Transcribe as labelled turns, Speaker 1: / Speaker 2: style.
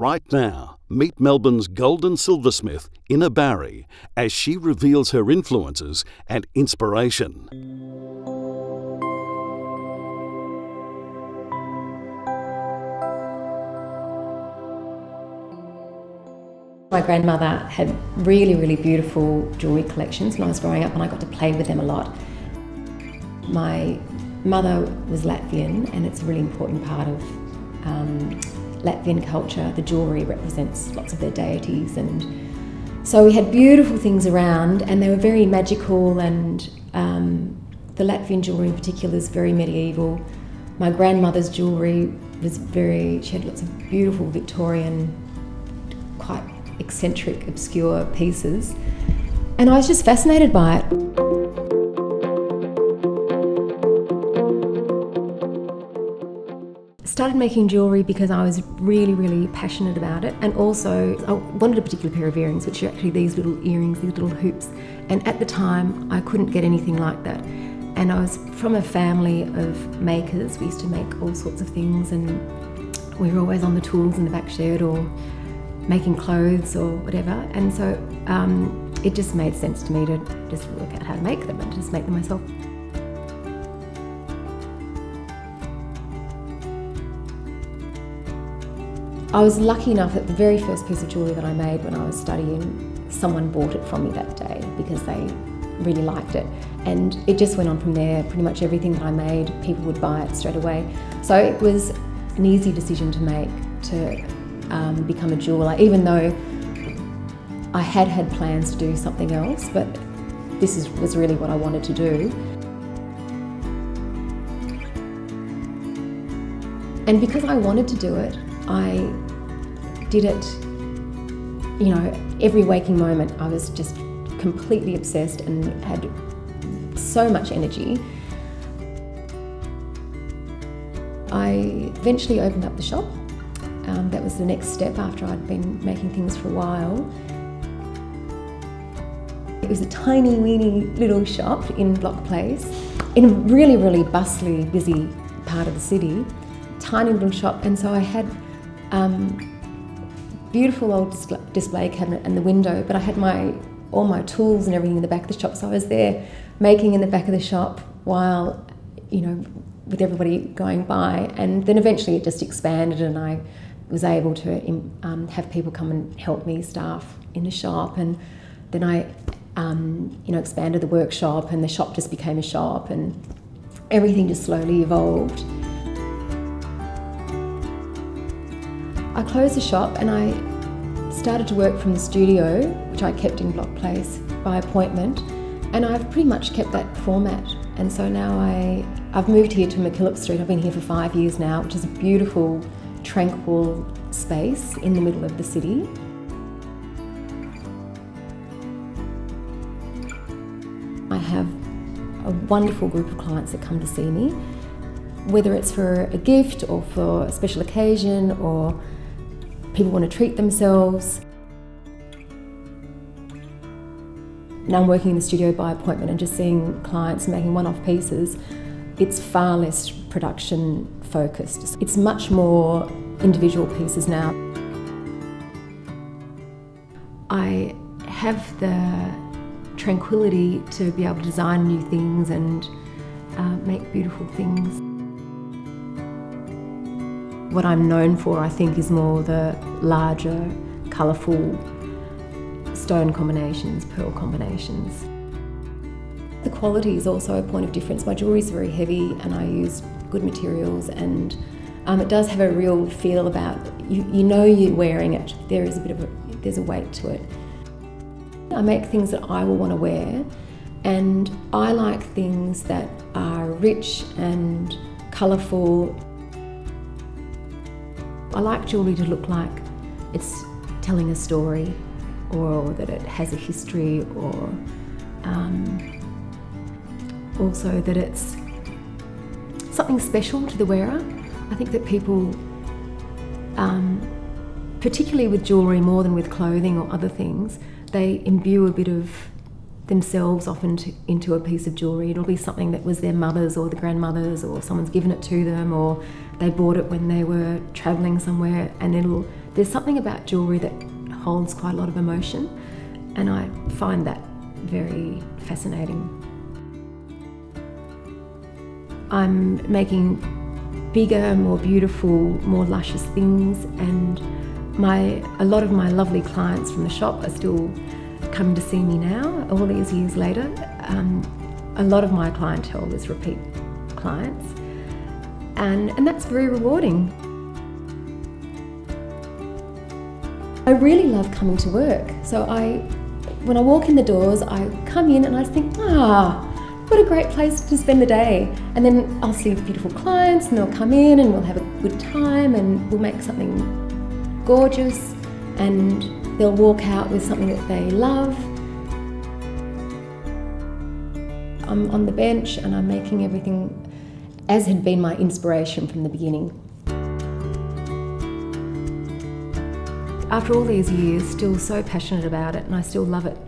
Speaker 1: right now, meet Melbourne's golden silversmith, Ina Barry, as she reveals her influences and inspiration.
Speaker 2: My grandmother had really, really beautiful jewellery collections when I was growing up and I got to play with them a lot. My mother was Latvian and it's a really important part of um, Latvian culture. The jewellery represents lots of their deities and so we had beautiful things around and they were very magical and um, the Latvian jewellery in particular is very medieval. My grandmother's jewellery was very, she had lots of beautiful Victorian, quite eccentric, obscure pieces. And I was just fascinated by it. Started making jewellery because I was really, really passionate about it, and also I wanted a particular pair of earrings, which are actually these little earrings, these little hoops. And at the time, I couldn't get anything like that. And I was from a family of makers. We used to make all sorts of things, and we were always on the tools in the back shed or making clothes or whatever. And so um, it just made sense to me to just work out how to make them and just make them myself. I was lucky enough that the very first piece of jewellery that I made when I was studying, someone bought it from me that day because they really liked it. And it just went on from there. Pretty much everything that I made, people would buy it straight away. So it was an easy decision to make to um, become a jeweller, even though I had had plans to do something else, but this is, was really what I wanted to do. And because I wanted to do it, I did it, you know, every waking moment. I was just completely obsessed and had so much energy. I eventually opened up the shop. Um, that was the next step after I'd been making things for a while. It was a tiny, weeny little shop in Block Place, in a really, really bustly, busy part of the city. Tiny little shop, and so I had um, beautiful old display cabinet and the window, but I had my all my tools and everything in the back of the shop. So I was there making in the back of the shop while, you know, with everybody going by. And then eventually it just expanded and I was able to um, have people come and help me, staff in the shop. And then I, um, you know, expanded the workshop and the shop just became a shop and everything just slowly evolved. I closed the shop and I started to work from the studio, which I kept in Block Place by appointment, and I've pretty much kept that format. And so now I, I've moved here to MacKillop Street. I've been here for five years now, which is a beautiful, tranquil space in the middle of the city. I have a wonderful group of clients that come to see me, whether it's for a gift or for a special occasion or people want to treat themselves. Now I'm working in the studio by appointment and just seeing clients making one-off pieces, it's far less production focused. It's much more individual pieces now. I have the tranquility to be able to design new things and uh, make beautiful things. What I'm known for, I think, is more the larger, colourful stone combinations, pearl combinations. The quality is also a point of difference. My jewellery is very heavy and I use good materials and um, it does have a real feel about, you, you know you're wearing it. There is a bit of a, there's a weight to it. I make things that I will want to wear and I like things that are rich and colourful I like jewellery to look like it's telling a story or that it has a history or um, also that it's something special to the wearer. I think that people, um, particularly with jewellery more than with clothing or other things, they imbue a bit of themselves often to, into a piece of jewellery. It'll be something that was their mother's or the grandmother's or someone's given it to them or they bought it when they were travelling somewhere and it'll there's something about jewellery that holds quite a lot of emotion, and I find that very fascinating. I'm making bigger, more beautiful, more luscious things, and my a lot of my lovely clients from the shop are still coming to see me now, all these years later. Um, a lot of my clientele is repeat clients, and, and that's very rewarding. I really love coming to work. So I, when I walk in the doors, I come in and I think, ah, what a great place to spend the day. And then I'll see beautiful clients and they'll come in and we'll have a good time and we'll make something gorgeous and they'll walk out with something that they love. I'm on the bench and I'm making everything as had been my inspiration from the beginning. After all these years, still so passionate about it and I still love it